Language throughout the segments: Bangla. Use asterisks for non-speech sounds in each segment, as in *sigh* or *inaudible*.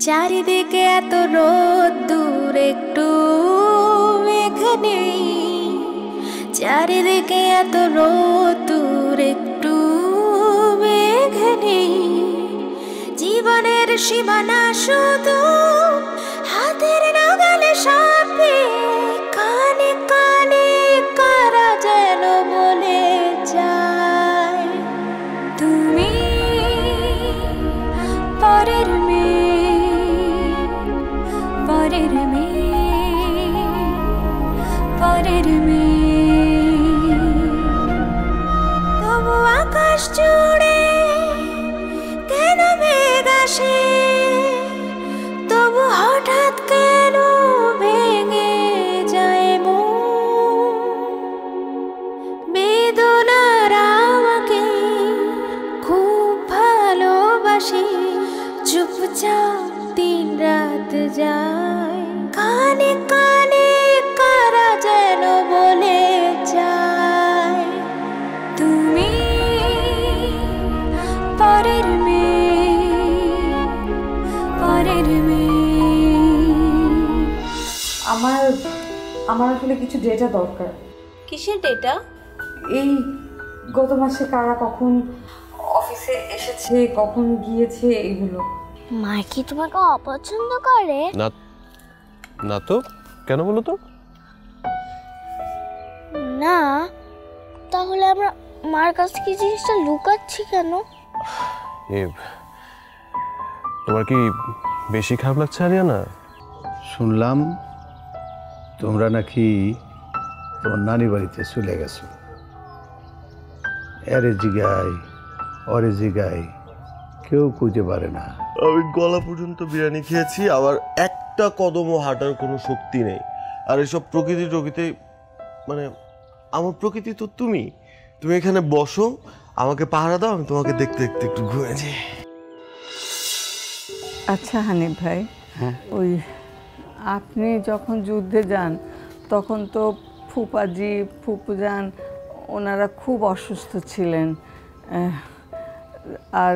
চারিদিকে এত রোদ, দূর একটু মেঘ নেই। চারিদিকে এত রোদ, দূর একটু মেঘ নেই। জীবনের সীমানা শুধু श्च আমার আমার আসলে কিছু ডেটা দরকার। কিসের ডেটা এই গত মাসে কারা কখন অফিসে এসেছে কখন গিয়েছে এগুলো। মা কি তোমাকে অপছন্দ করে? না না তো? কেন বলো তো? না তাহলে আমরা মার কাছ থেকে জিনিসটা লুকাচ্ছি কেন? এ তোমার কি বেশি খারাপ লাগছে আরিয়ানা? শুনলাম তোমরা নাকি তোমার নানি বাড়িতে চলে গেছো। এরে জিগাই অরে জিগাই কেউ কইতে পারে না। আমি গলা পর্যন্ত বিরিয়ানি খেয়েছি আবার একটা কদমও হাঁটার কোনো শক্তি নেই। আর এসব প্রকৃতি টকৃতি মানে আমার প্রকৃতি তো তুমি। তুমি এখানে বসো আমাকে পাহারা দাও আমি তোমাকে দেখতে দেখতে একটু ঘুরে যাই আচ্ছা হানিফ ভাই। ওই আপনি যখন যুদ্ধে যান তখন তো ফুপাজি ফুপুজান ওনারা খুব অসুস্থ ছিলেন। আর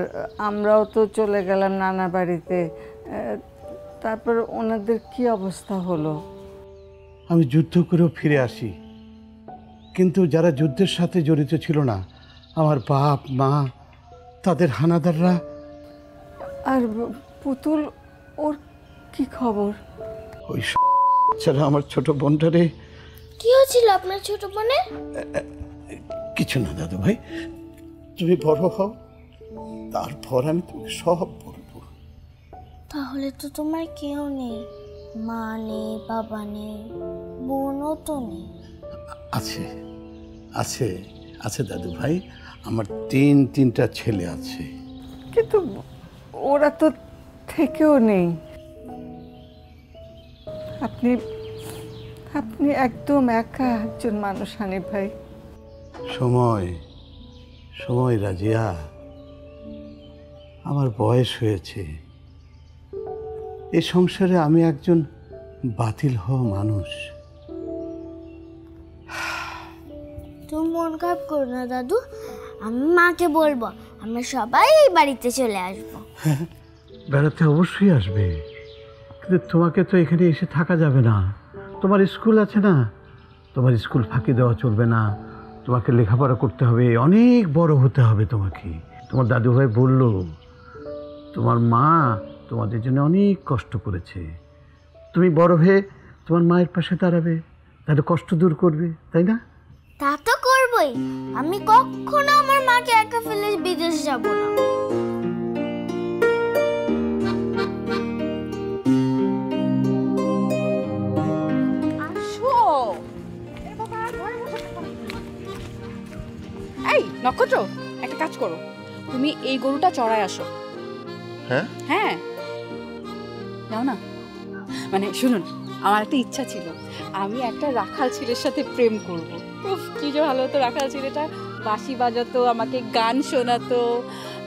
আমরাও তো চলে গেলাম নানা বাড়িতে। তারপর ওনাদের কি অবস্থা হলো? আমি যুদ্ধ করেও ফিরে আসি। কিন্তু যারা যুদ্ধের সাথে জড়িত ছিল না আমার বাপ মা তাদের হানাদাররা আর পুতুল ওর কি খবর? ওই ছাড়া আমার ছোট বোনটারে কি হয়েছিল আপনার ছোট বোনে? কিছু না দাদু ভাই তুমি বড় হও তারপর আমি তোমাকে সব বলব। তাহলে তো তোমার কেউ নেই মা নেই বাবা নেই বোনও তো নেই। আছে আছে আছে দাদু ভাই আমার তিন তিনটা ছেলে আছে। কিন্তু ওরা তো থেকেও নেই। আপনি আপনি একদম একা একজন মানুষ হানিফ ভাই। সময় সময় রাজিয়া। আমার বয়স হয়েছে। এ সংসারে আমি একজন বাতিল হওয়া মানুষ। তুমি মন খারাপ করো না দাদু। আমি মাকে বলব আমরা সবাই এই বাড়িতে চলে আসব। বেড়াতে অবশ্যই আসবে। কিন্তু তোমাকে তো এখানে এসে থাকা যাবে না। তোমার স্কুল আছে না? তোমার স্কুল ফাঁকি দেওয়া চলবে না। তোমাকে লেখাপড়া করতে হবে। অনেক বড় হতে হবে তোমাকে। তোমার দাদুভাই বলল, তোমার মা তোমাদের জন্য অনেক কষ্ট করেছে। তুমি বড় হয়ে তোমার মায়ের পাশে দাঁড়াবে। তাহলে কষ্ট দূর করবে, তাই না? তা তো করবই। আমি কখনো আমার মাকে একা ফেলে বিদেশ যাব না। নক্ষত্র একটা কাজ করো। তুমি এই গরুটা চড়ায় আসো। হ্যাঁ? হ্যাঁ। নাও না। মানে শুনুন আমার একটা ইচ্ছা ছিল। আমি একটা রাখাল ছেলের সাথে প্রেম করব। উফ কি যে ভালো হতো রাখাল ছেলেটা। বাঁশি বাজাতো আমাকে গান শোনাতো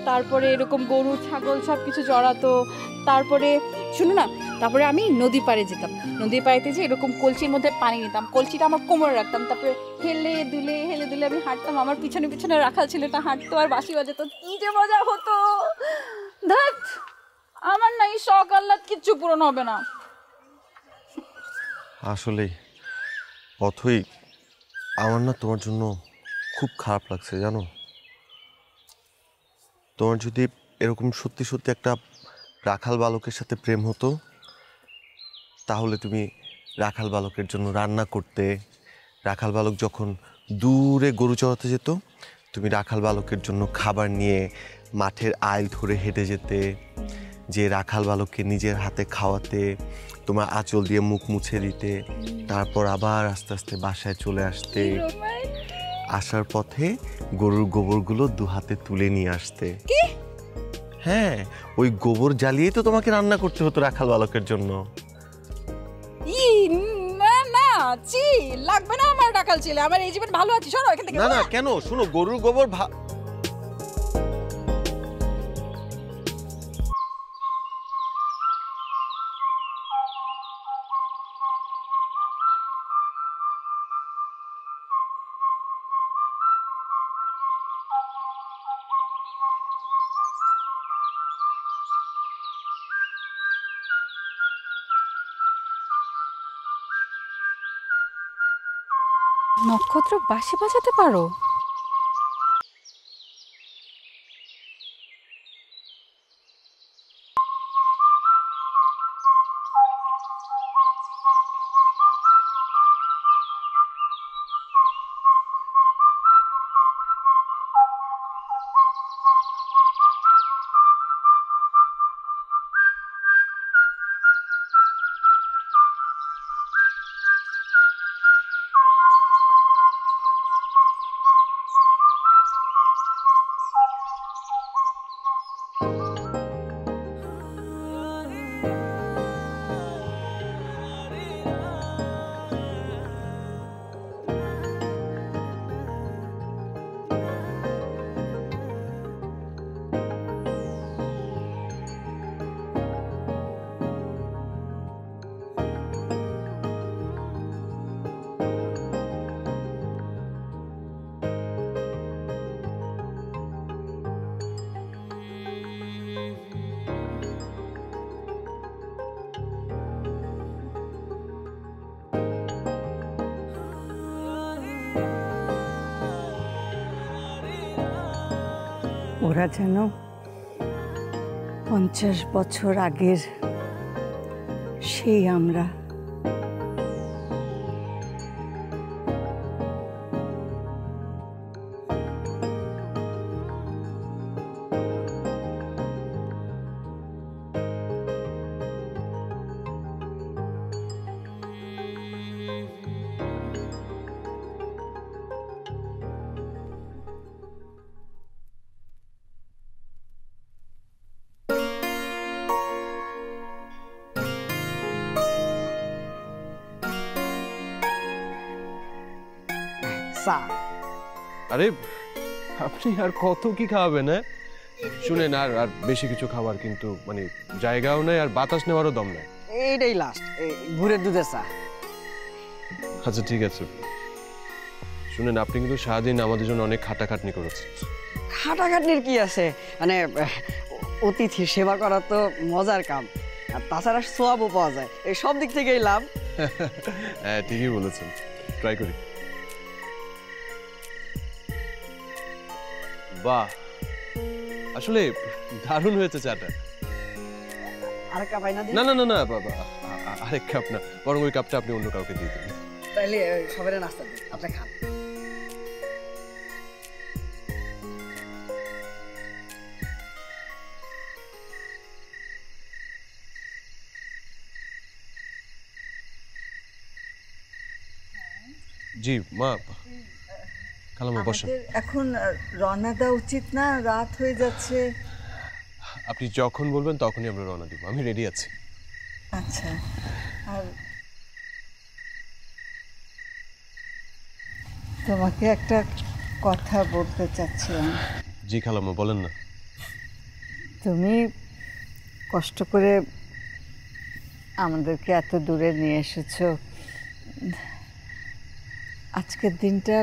তারপরে এরকম গরু ছাগল সব কিছু চড়াতো তারপরে শুনো না তারপরে আমি নদী পাড়ে যেতাম। নদীর পাড়েতে যে এরকম কলসির মধ্যে পানি নিতাম। কলসিটা আমার কোমরে রাখতাম। তারপরে হেলে দুলে হেলে দুলে আমি হাঁটতাম। আমার পিছনে পিছনে রাখাল ছেলেটা হাঁটতো আর বাসি বাজাতো। কি যে মজা হতো। ধ্যাত আমার না এই শখ আহ্লাদ কিচ্ছু পূরণ হবে না। আসলেই অথই আমার না তোমার জন্য খুব খারাপ লাগছে, জানো? তোমার যদি এরকম সত্যি সত্যি একটা রাখাল বালকের সাথে প্রেম হতো তাহলে তুমি রাখাল বালকের জন্য রান্না করতে রাখাল বালক যখন দূরে গরু চড়াতে যেত তুমি রাখাল বালকের জন্য খাবার নিয়ে মাঠের আইল ধরে হেঁটে যেতে যে রাখাল বালককে নিজের হাতে খাওয়াতে তোমার আঁচল দিয়ে মুখ মুছে দিতে তারপর আবার আস্তে আস্তে বাসায় চলে আসতে আসার পথে গরুর গোবরগুলো দু হাতে তুলে নিয়ে আসতে। হ্যাঁ ওই গোবর জ্বালিয়েই তো তোমাকে রান্না করতে হতো রাখাল বালকের জন্য। চি লাগবে না আমার ডাকাল ছেলে। আমার এই জীবন ভালো আছি। সরো এখান থেকে না না কেন? শোনো গরুর গোবর নক্ষত্র বাঁশি বাজাতে পারো? ওরা যেন পঞ্চাশ বছর আগের সেই আমরা। চা আরে আপনি আর কত কি খাওয়াবেন হ্যাঁ? শুনেন আর আর বেশি কিছু খাবার কিন্তু মানে জায়গাও নেই আর বাতাস নেওয়ারও দম নেই। এইটাই লাস্ট গুড়ের দুধের চা। আচ্ছা ঠিক আছে। শুনেন আপনি কিন্তু সারাদিন আমাদের জন্য অনেক খাটাখাটনি করেছেন। খাটাখাটনির কি আছে? মানে আহ, অতিথির সেবা করা তো মজার কাম। আর তাছাড়া সোয়াবও পাওয়া যায়। এই সব দিক থেকেই লাভ। *laughs* হ্যাঁ ঠিকই বলেছেন। ট্রাই করি। বাহ। আসলে দারুণ হয়েছে চাটা। কাপ না না না না না বাবা আরেক কাপ না বরং ওই কাপটা আপনি অন্য কাউকে দিয়ে দিন। তাইলে নাস্তা দিন আপনি খান। জি মা বসেন এখন রওনা দেওয়া উচিত না রাত হয়ে যাচ্ছে। আপনি যখন বলবেন তখনই আমরা রওনা দিব আমি রেডি আছি। আচ্ছা আর তোমাকে একটা কথা বলতে চাচ্ছিলাম। জি খালাম্মা বলেন না। তুমি কষ্ট করে আমাদেরকে এত দূরে নিয়ে এসেছ। আজকের দিনটা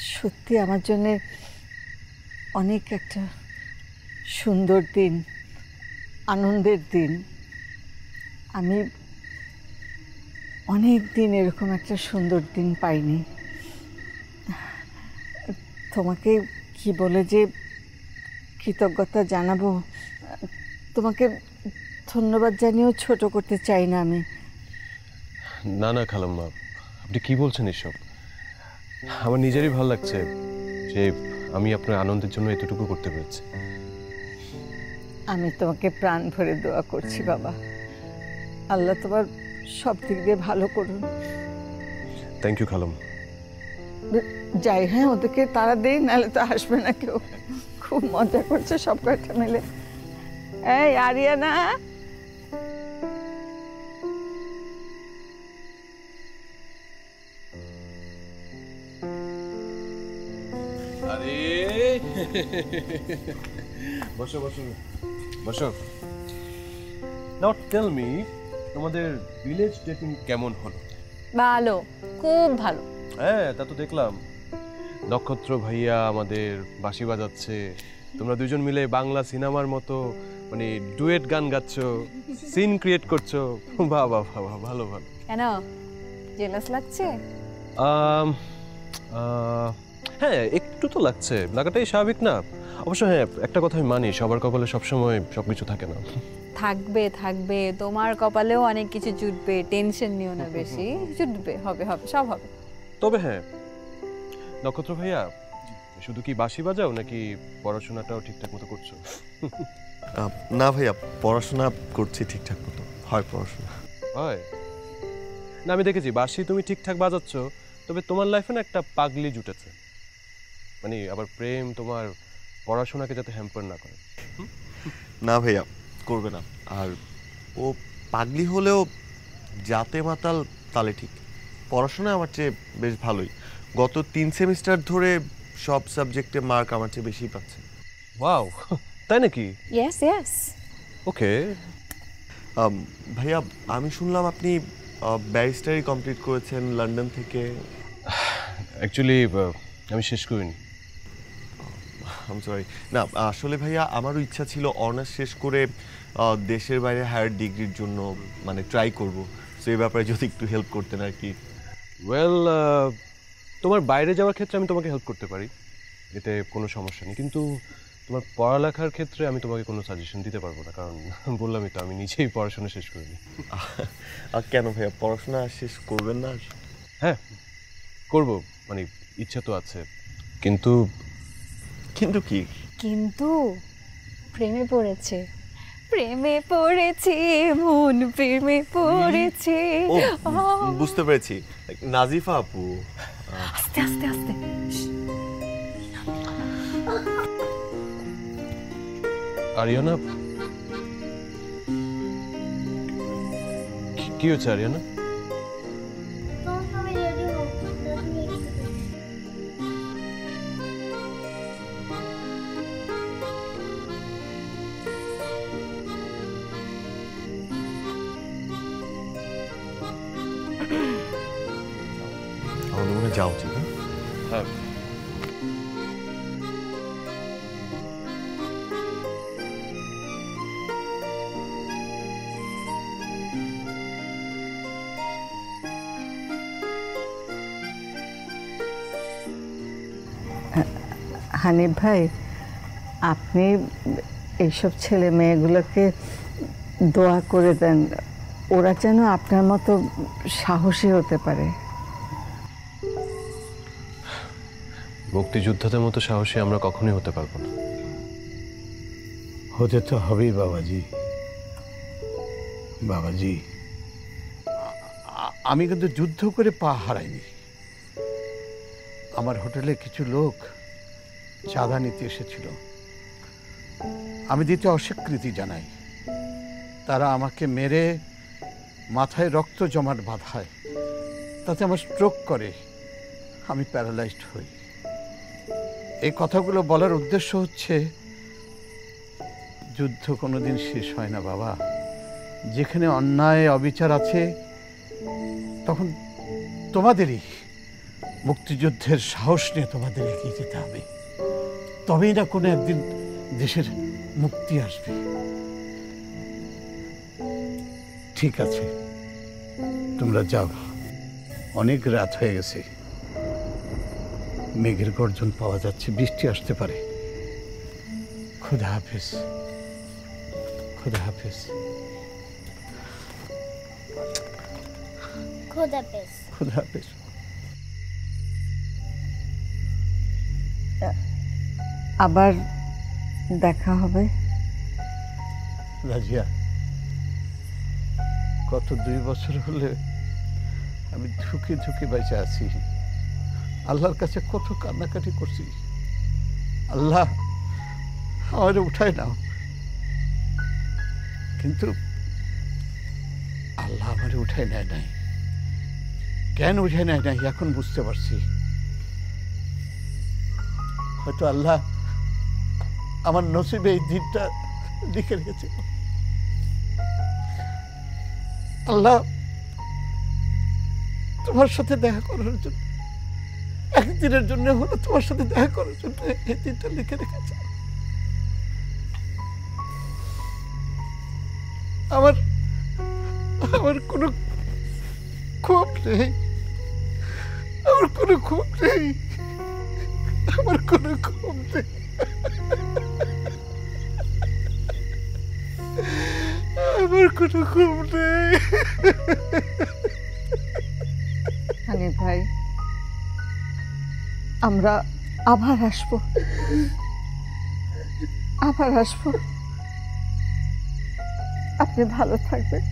সত্যি আমার জন্য অনেক একটা সুন্দর দিন, আনন্দের দিন। আমি অনেক দিন এরকম একটা সুন্দর দিন পাইনি। তোমাকে কি বলে যে কৃতজ্ঞতা জানাব? তোমাকে ধন্যবাদ জানিয়েও ছোট করতে চাই না আমি। না না, খালাম্মা, আপনি কি বলছেন এসব? আমার নিজেরই ভালো লাগছে যে আমি আপনার আনন্দের জন্য এতটুকু করতে পেরেছি। আমি তোমাকে প্রাণ ভরে দোয়া করছি বাবা। আল্লাহ তোমার সব দিক দিয়ে ভালো করুন। থ্যাংক ইউ খালাম। যাই হ্যাঁ ওদেরকে তারা দেই নাহলে তো আসবে না কেউ। খুব মজা করছে সব কয়টা মিলে। এই আরিয়ানা! বসো বসো বসো। নাও টেল মি তোমাদের ভিলেজ ডেটিং কেমন হলো? ভালো খুব ভালো। হ্যাঁ তা তো দেখলাম। নক্ষত্র ভাইয়া আমাদের বাঁশি বাজাচ্ছে। তোমরা দুজন মিলে বাংলা সিনেমার মতো মানে ডুয়েট গান গাচ্ছ সিন ক্রিয়েট করছ। বাহ বাহ বাহ ভালো ভালো। কেন? জেলাস লাগছে? হ্যাঁ একটু তো লাগছে। লাগাটাই স্বাভাবিক না। অবশ্য হ্যাঁ একটা কথা আমি মানি সবার কপালে সবসময় সবকিছু থাকে না। থাকবে থাকবে তোমার কপালেও অনেক কিছু জুটবে টেনশন নিও না বেশি। জুটবে হবে হবে সব হবে। তবে হ্যাঁ নক্ষত্র ভাইয়া শুধু কি বাঁশি বাজাও নাকি পড়াশোনাটাও ঠিকঠাক মতো করছ? না ভাইয়া পড়াশোনা করছি ঠিকঠাক মতো। হয় পড়াশোনা। হয়? না আমি দেখেছি বাঁশি তুমি ঠিকঠাক বাজাচ্ছ তবে তোমার লাইফে না একটা পাগলি জুটেছে। মানে আবার প্রেম তোমার পড়াশোনাকে যাতে হ্যাম্পার না করে। না ভাইয়া করবে না। আর ও পাগলি হলেও জাতে মাতাল তালে ঠিক। পড়াশোনা আমার চেয়ে বেশ ভালোই। গত তিন সেমিস্টার ধরে সব সাবজেক্টে মার্ক আমার চেয়ে বেশি পাচ্ছে। ওয়াও *laughs* তাই নাকি? ইয়েস ইয়েস ওকে ভাইয়া আমি শুনলাম আপনি ব্যারিস্টারি কমপ্লিট করেছেন লন্ডন থেকে। *sighs* অ্যাকচুয়ালি আমি শেষ করিনি। আম সরি না আসলে ভাইয়া আমারও ইচ্ছা ছিল অনার্স শেষ করে দেশের বাইরে হায়ার ডিগ্রির জন্য মানে ট্রাই করব। সো এই ব্যাপারে যদি একটু হেল্প করতেন আর কি। ওয়েল তোমার বাইরে যাওয়ার ক্ষেত্রে আমি তোমাকে হেল্প করতে পারি। এতে কোনো সমস্যা নেই। কিন্তু তোমার পড়ালেখার ক্ষেত্রে আমি তোমাকে কোনো সাজেশন দিতে পারব না। কারণ *laughs* বললামই তো আমি নিজেই পড়াশোনা শেষ করিনি *laughs* আর কেন ভাইয়া পড়াশোনা শেষ করবেন না হ্যাঁ করব। মানে ইচ্ছা তো আছে। কিন্তু কিন্তু কি? কিন্তু প্রেমে পড়েছে। প্রেমে পড়েছে মন প্রেমে পড়েছে। বুঝতে পেরেছি। নাজিফা আপু আস্তে আস্তে আস্তে। আরিয়ানা? কি হচ্ছে আরিয়ানা? হানিফ ভাই আপনি এইসব ছেলে মেয়েগুলোকে দোয়া করে দেন। ওরা যেন আপনার মতো সাহসী হতে পারে। মুক্তিযোদ্ধাদের মতো সাহসী আমরা কখনোই হতে পারব না। হতে তো হবেই বাবাজি। বাবাজি আমি কিন্তু যুদ্ধ করে পা হারাইনি। আমার হোটেলে কিছু লোক চাঁদা নিতে এসেছিল। আমি দিতে অস্বীকৃতি জানাই। তারা আমাকে মেরে মাথায় রক্ত জমাট বাঁধায়। তাতে আমার স্ট্রোক করে। আমি প্যারালাইজড হই। এই কথাগুলো বলার উদ্দেশ্য হচ্ছে, যুদ্ধ কোনোদিন শেষ হয় না বাবা। যেখানে অন্যায়, অবিচার আছে, তখন তোমাদেরই। মুক্তিযুদ্ধের সাহস নিয়ে তোমাদের এগিয়ে যেতে হবে। তবেই না কোনো একদিন দেশের মুক্তি আসবে। ঠিক আছে। তোমরা যাও। অনেক রাত হয়ে গেছে। মেঘের গর্জন পাওয়া যাচ্ছে বৃষ্টি আসতে পারে। খুদা হাফেজ। খুদা হাফেজ। খোদা পেস খুদা হাফেজ। আবার দেখা হবে। রাজিয়া, গত দুই বছর হলে আমি ঝুঁকে ঝুঁকে বেঁচে আছি। আল্লাহর কাছে কত কান্নাকাটি করছি। আল্লাহ আমার উঠায় নাও। কিন্তু আল্লাহ আমার উঠায় নেয় নাই। কেন উঠায় নেয় নাই এখন বুঝতে পারছি। হয়তো আল্লাহ আমার নসিবে এই দিনটা লিখে রেখেছে। আল্লাহ, তোমার সাথে দেখা করার জন্য, একদিনের জন্য হলো তোমার সাথে দেখা করার জন্য এই দিনটা লিখে রেখেছে। আমার আমার কোনো ক্ষোভ নেই। আমার কোনো ক্ষোভ নেই। আমার কোনো ক্ষোভ নেই। আমার কোনো ক্ষোভ নেই হানিফ ভাই, আমরা আবার আসব। আবার আসব। আপনি ভালো থাকবেন।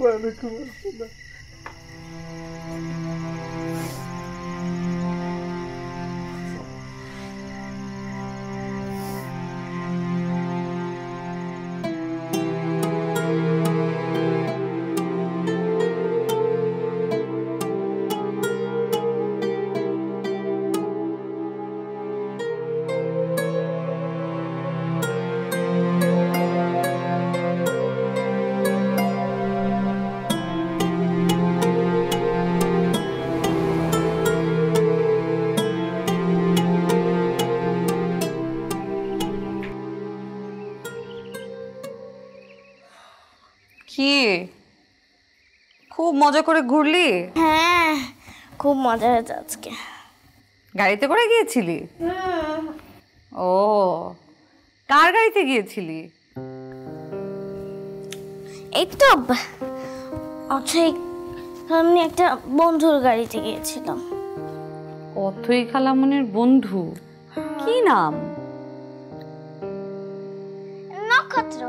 ওয়ালাইকুম আসসালাম। খুব মজা করে ঘুরলি? হ্যাঁ খুব মজা হয়েছে আজকে। গাড়িতে করে গিয়েছিলি? ও কার গাড়িতে গিয়েছিলি? এই তো অথই আমি একটা বন্ধুর গাড়িতে গিয়েছিলাম। অথই খালামনের বন্ধু? কি নাম? নক্ষত্র।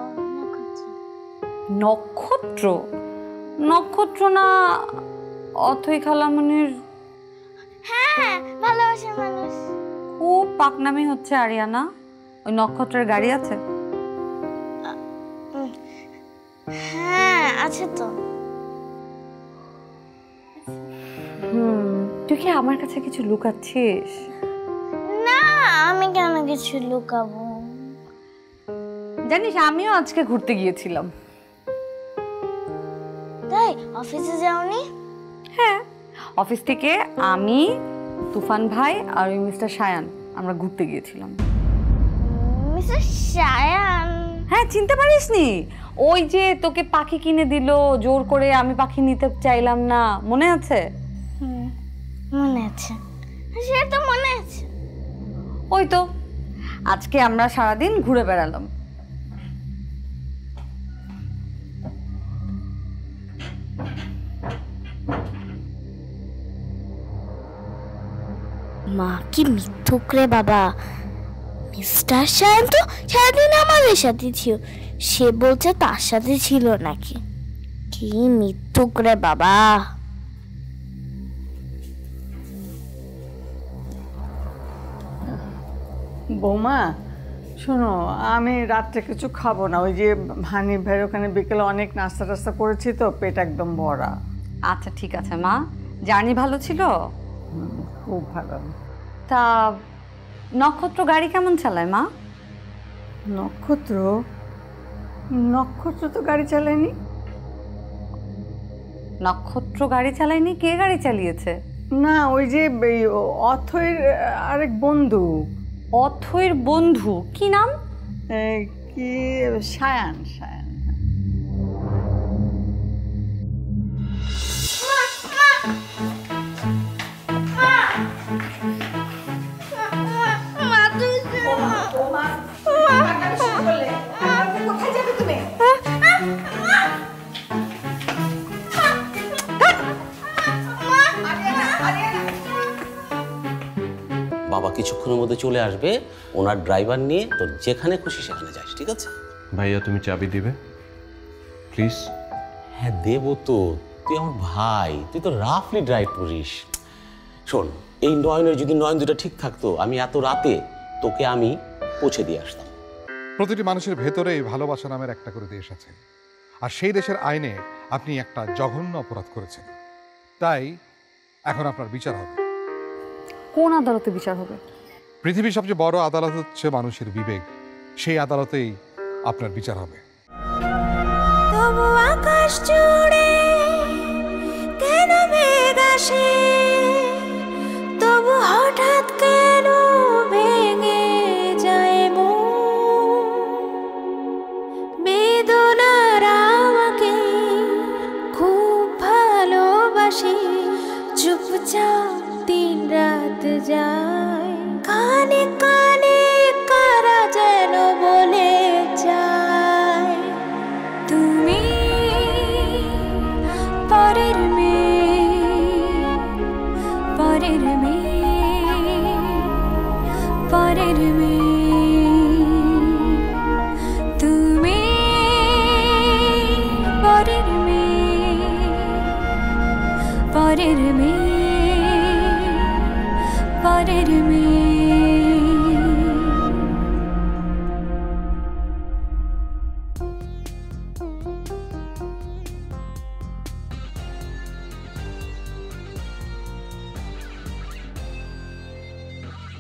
নক্ষত্র? নক্ষত্র না অথই খালামনির হ্যাঁ ভালোবাসার মানুষ। খুব পাকনামি হচ্ছে আরিয়ানা। ওই নক্ষত্রের গাড়ি আছে? হ্যাঁ আছে তো। হুম তুই কি আমার কাছে কিছু লুকাচ্ছিস? না আমি কেন কিছু লুকাবো? জানিস আমিও আজকে ঘুরতে গিয়েছিলাম। অফিসে যাওনি? হ্যাঁ। অফিস থেকে আমি তুফান ভাই আর ওই মিস্টার সায়ান আমরা ঘুরতে গিয়েছিলাম। মিস্টার শায়ান হ্যাঁ চিনতে পারিসনি? ওই যে তোকে পাখি কিনে দিল জোর করে আমি পাখি নিতে চাইলাম না মনে আছে? মনে আছে। সে তো মনে আছে। ওই তো আজকে আমরা সারাদিন ঘুরে বেড়ালাম। মা কি মিথ্যুক রে বাবা। মিস্টার শায়ন তো সারাদিন আমাদের সাথে ছিল। সে বলছে তার সাথে ছিল নাকি। কি মিথ্যুক রে বাবা। বৌমা শোনো আমি রাত্রে কিছু খাব না। ওই যে হানিফ ভাইয়ের ওখানে বিকেলে অনেক নাস্তা টাস্তা করেছি তো পেট একদম ভরা। আচ্ছা ঠিক আছে মা। জার্নি ভালো ছিল? খুব ভালো। তা নক্ষত্র গাড়ি কেমন চালায় মা? নক্ষত্র? নক্ষত্র তো গাড়ি চালায়নি। নক্ষত্র গাড়ি চালায়নি? কে গাড়ি চালিয়েছে? না ওই যে এই অথয়ের আরেক বন্ধু। অথয়ের বন্ধু। কি নাম? কি সায়ান সায়ান। চলে আসবে ওনার ড্রাইভার নিয়ে তোর যেখানে খুশি সেখানে যাস ঠিক আছে? ভাইয়া তুমি চাবি দিবে? প্লিজ হ্যাঁ দেবো তো। তুই আমার ভাই তুই তো রাফলি ড্রাইভ করিস। শোন এই নয়নের যদি নয়ন দুটা ঠিক থাকতো আমি এত রাতে তোকে আমি পৌঁছে দিয়ে আসতাম। প্রতিটি মানুষের ভেতরেই ভালোবাসা নামের একটা করে দেশ আছে। আর সেই দেশের আইনে আপনি একটা জঘন্য অপরাধ করেছেন। তাই এখন আপনার বিচার হবে। কোন আদালতে বিচার হবে? পৃথিবীর সবচেয়ে বড় আদালত হচ্ছে মানুষের বিবেক। সেই আদালতেই আপনার বিচার হবে। আকাশ জুড়ে কেন মেঘ আসে?